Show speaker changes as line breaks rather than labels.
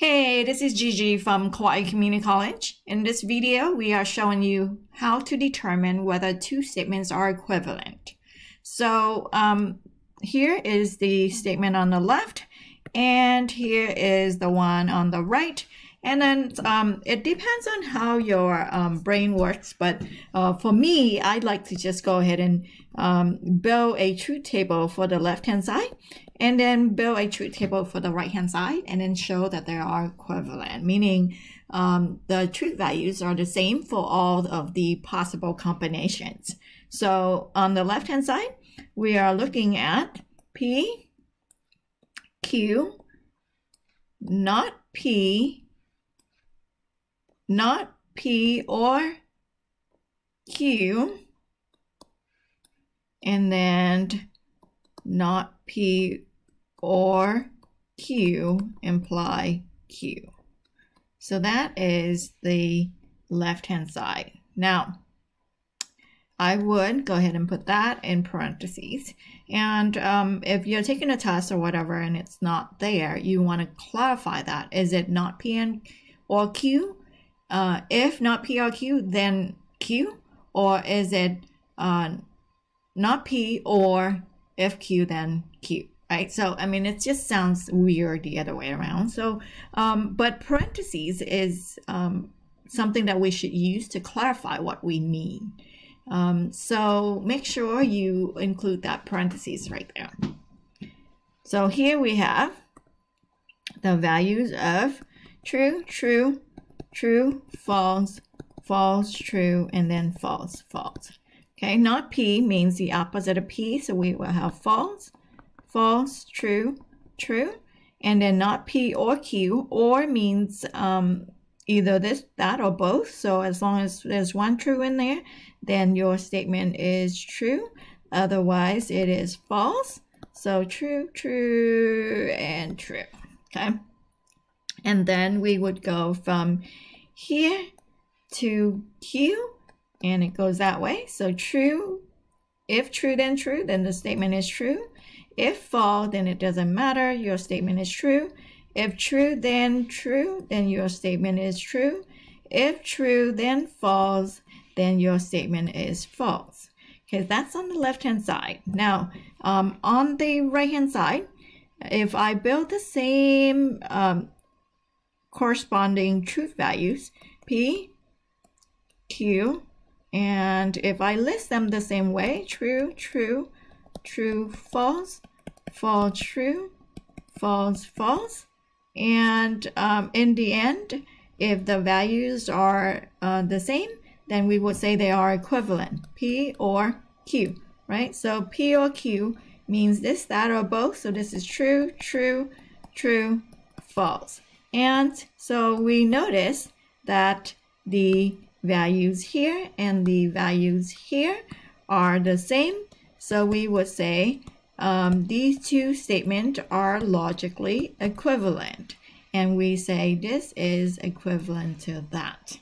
Hey, this is Gigi from Kauai Community College. In this video, we are showing you how to determine whether two statements are equivalent. So um, here is the statement on the left, and here is the one on the right. And then um, it depends on how your um, brain works, but uh, for me, I'd like to just go ahead and um, build a truth table for the left-hand side and then build a truth table for the right hand side and then show that they are equivalent, meaning um, the truth values are the same for all of the possible combinations. So on the left hand side, we are looking at P, Q, not P, not P or Q, and then not P or Q imply Q. So that is the left-hand side. Now, I would go ahead and put that in parentheses. And um, if you're taking a test or whatever and it's not there, you want to clarify that. Is it not P and or Q? Uh, if not P or Q, then Q? Or is it uh, not P or if Q, then Q? right? So, I mean, it just sounds weird the other way around. So, um, but parentheses is um, something that we should use to clarify what we mean. Um, so make sure you include that parentheses right there. So here we have the values of true, true, true, false, false, true, and then false, false. Okay, not P means the opposite of P, so we will have false, false, true, true, and then not P or Q, or means um, either this, that, or both. So as long as there's one true in there, then your statement is true. Otherwise, it is false. So true, true, and true. Okay. And then we would go from here to Q, and it goes that way. So true, if true, then true, then the statement is true. If false, then it doesn't matter. Your statement is true. If true, then true, then your statement is true. If true, then false, then your statement is false. Okay, that's on the left-hand side. Now, um, on the right-hand side, if I build the same um, corresponding truth values, P, Q, and if I list them the same way, true, true, true, false, false, true, false, false. And um, in the end, if the values are uh, the same, then we would say they are equivalent, P or Q, right? So P or Q means this, that, or both. So this is true, true, true, false. And so we notice that the values here and the values here are the same. So we would say um, these two statements are logically equivalent. And we say this is equivalent to that.